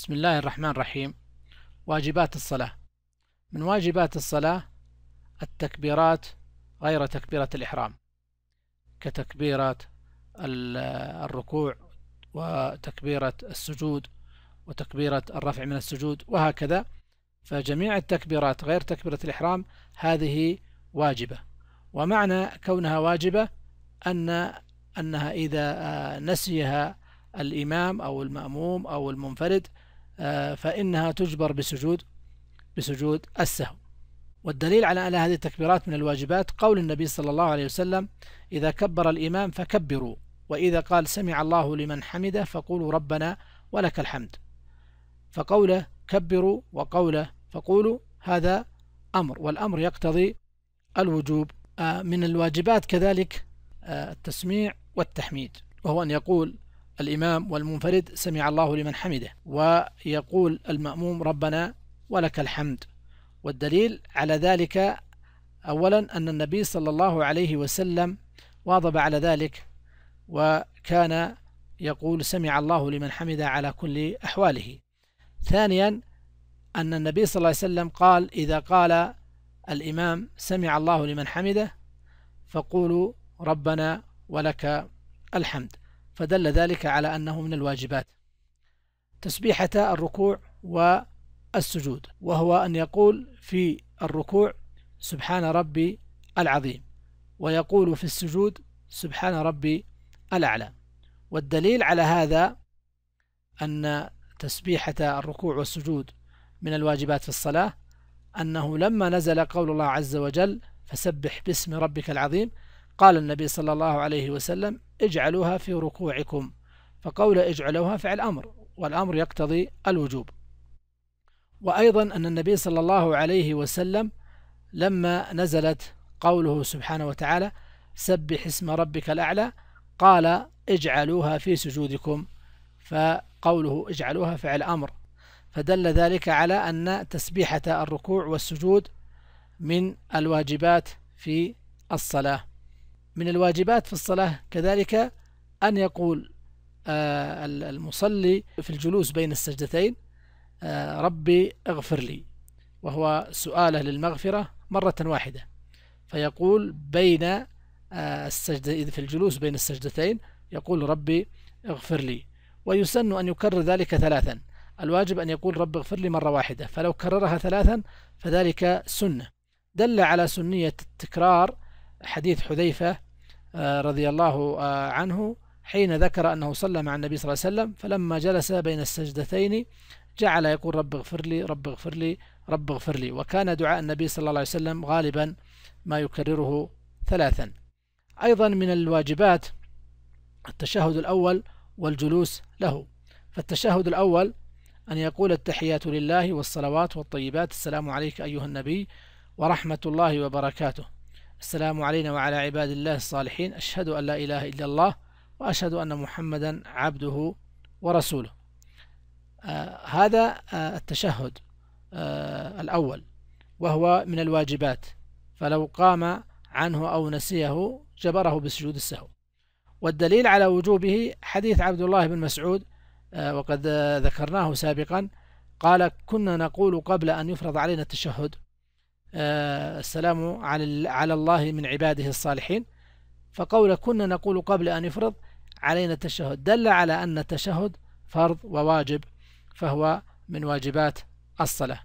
بسم الله الرحمن الرحيم. واجبات الصلاة. من واجبات الصلاة التكبيرات غير تكبيرة الإحرام كتكبيرة الركوع وتكبيرة السجود وتكبيرة الرفع من السجود وهكذا. فجميع التكبيرات غير تكبيرة الإحرام هذه واجبة. ومعنى كونها واجبة أن أنها إذا نسيها الإمام أو المأموم أو المنفرد آه، فإنها تجبر بسجود بسجود السهو. والدليل على أن هذه التكبيرات من الواجبات قول النبي صلى الله عليه وسلم إذا كبر الإمام فكبروا وإذا قال سمع الله لمن حمده فقولوا ربنا ولك الحمد فقوله كبروا وقوله فقولوا هذا أمر والأمر يقتضي الوجوب. آه، من الواجبات كذلك آه، التسميع والتحميد وهو أن يقول الإمام والمنفرد سمع الله لمن حمده ويقول المأموم ربنا ولك الحمد. والدليل على ذلك أولا أن النبي صلى الله عليه وسلم واظب على ذلك وكان يقول سمع الله لمن حمده على كل أحواله. ثانيا أن النبي صلى الله عليه وسلم قال إذا قال الإمام سمع الله لمن حمده فقولوا ربنا ولك الحمد. فدل ذلك على أنه من الواجبات. تسبيحة الركوع والسجود وهو أن يقول في الركوع سبحان ربي العظيم ويقول في السجود سبحان ربي الأعلى. والدليل على هذا أن تسبيحة الركوع والسجود من الواجبات في الصلاة أنه لما نزل قول الله عز وجل فسبح باسم ربك العظيم قال النبي صلى الله عليه وسلم اجعلوها في ركوعكم. فقول اجعلوها فعل أمر والأمر يقتضي الوجوب. وأيضا أن النبي صلى الله عليه وسلم لما نزلت قوله سبحانه وتعالى سبح اسم ربك الأعلى قال اجعلوها في سجودكم. فقوله اجعلوها فعل أمر. فدل ذلك على أن تسبيحة الركوع والسجود من الواجبات في الصلاة. من الواجبات في الصلاة كذلك أن يقول آه، المصلي في الجلوس بين السجدتين آه، ربي اغفر لي وهو سؤاله للمغفرة مرة واحدة. فيقول بين آه، السجدة في الجلوس بين السجدتين يقول ربي اغفر لي. ويسن أن يكرر ذلك ثلاثا. الواجب أن يقول رب اغفر لي مرة واحدة. فلو كررها ثلاثا فذلك سنة. دل على سنية التكرار حديث حذيفة رضي الله آه، عنه حين ذكر أنه صلى مع النبي صلى الله عليه وسلم فلما جلس بين السجدتين جعل يقول رب اغفر لي رب اغفر لي رب اغفر لي. وكان دعاء النبي صلى الله عليه وسلم غالبا ما يكرره ثلاثا. أيضا من الواجبات التشهد الأول والجلوس له. فالتشهد الأول أن يقول التحيات لله والصلوات والطيبات السلام عليك أيها النبي ورحمة الله وبركاته. السلام علينا وعلى عباد الله الصالحين. أشهد أن لا إله إلا الله وأشهد أن محمدا عبده ورسوله. آه هذا آه التشهد آه الأول وهو من الواجبات. فلو قام عنه أو نسيه جبره بسجود السهو. والدليل على وجوبه حديث عبد الله بن مسعود آه وقد ذكرناه سابقا. قال كنا نقول قبل أن يفرض علينا التشهد السلام على على الله من عباده الصالحين. فقول كنا نقول قبل أن يفرض علينا التشهد. دل على أن التشهد فرض وواجب فهو من واجبات الصلاة.